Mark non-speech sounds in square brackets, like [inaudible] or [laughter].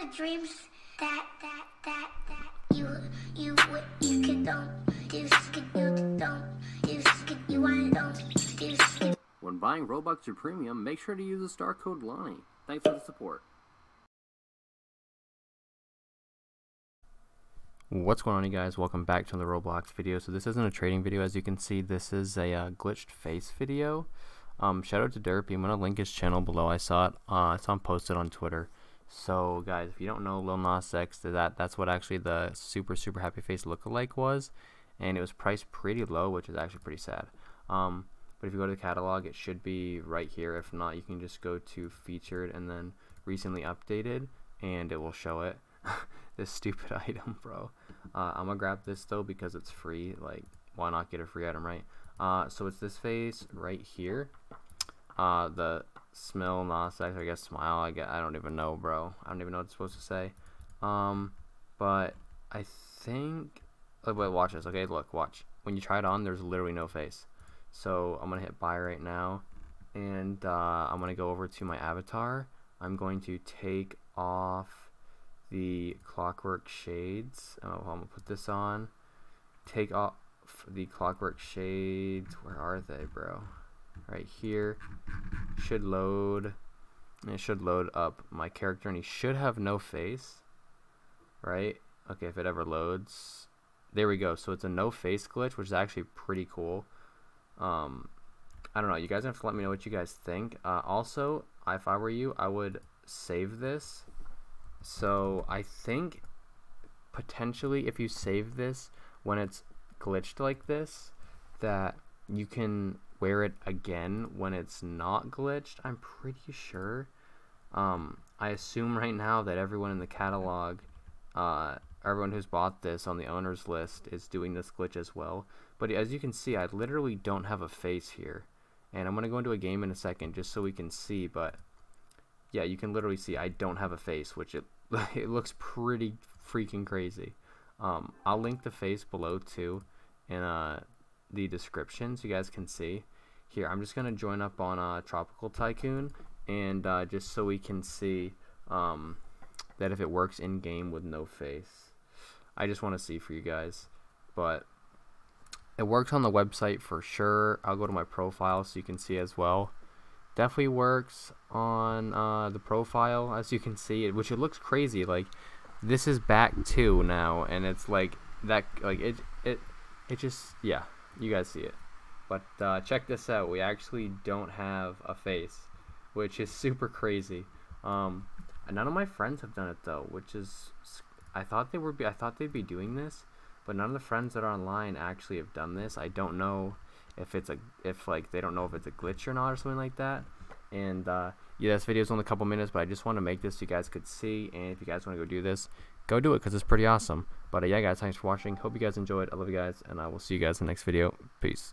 the dreams that that that that you you what you can don't do skid you don't do skid you want don't do skid When buying Robux or Premium, make sure to use the star code Lonnie. Thanks for the support. What's going on you guys? Welcome back to the Roblox video. So this isn't a trading video as you can see. This is a uh, glitched face video. Um, shout out to Derpy. I'm going to link his channel below. I saw it. Uh, it's on posted on Twitter. So guys, if you don't know Lil Nas X, that that's what actually the super super happy face lookalike was, and it was priced pretty low, which is actually pretty sad. Um, but if you go to the catalog, it should be right here. If not, you can just go to featured and then recently updated, and it will show it. [laughs] this stupid [laughs] item, bro. Uh, I'm gonna grab this though because it's free. Like, why not get a free item, right? Uh, so it's this face right here. Uh, the smell, Nas X, I guess smile. I guess I don't even know, bro. I don't even know what it's supposed to say. Um, but I think. Oh, wait, watch this. Okay, look, watch. When you try it on, there's literally no face. So I'm gonna hit buy right now, and uh, I'm gonna go over to my avatar. I'm going to take off the clockwork shades. Oh, I'm gonna put this on. Take off the clockwork shades. Where are they, bro? Right here. Should load. And it should load up my character, and he should have no face. Right? Okay, if it ever loads. There we go. So it's a no face glitch, which is actually pretty cool. Um, I don't know. You guys have to let me know what you guys think. Uh, also, if I were you, I would save this so I think potentially if you save this when it's glitched like this, that you can wear it again when it's not glitched. I'm pretty sure. Um, I assume right now that everyone in the catalog, uh, everyone who's bought this on the owner's list is doing this glitch as well. But as you can see, I literally don't have a face here. And I'm going to go into a game in a second just so we can see, but yeah, you can literally see I don't have a face, which it [laughs] it looks pretty freaking crazy. Um, I'll link the face below too in uh, the description so you guys can see. Here, I'm just gonna join up on uh, Tropical Tycoon and uh, just so we can see um, that if it works in game with no face. I just want to see for you guys, but it works on the website for sure. I'll go to my profile so you can see as well definitely works on uh, the profile as you can see it which it looks crazy like this is back two now and it's like that like it it it just yeah you guys see it but uh, check this out we actually don't have a face which is [laughs] super crazy um, none of my friends have done it though which is I thought they would be I thought they'd be doing this but none of the friends that are online actually have done this I don't know if it's a if like they don't know if it's a glitch or not or something like that. And uh, yeah, this video is only a couple minutes, but I just want to make this so you guys could see. And if you guys want to go do this, go do it because it's pretty awesome. But uh, yeah, guys, thanks for watching. Hope you guys enjoyed. I love you guys, and I will see you guys in the next video. Peace.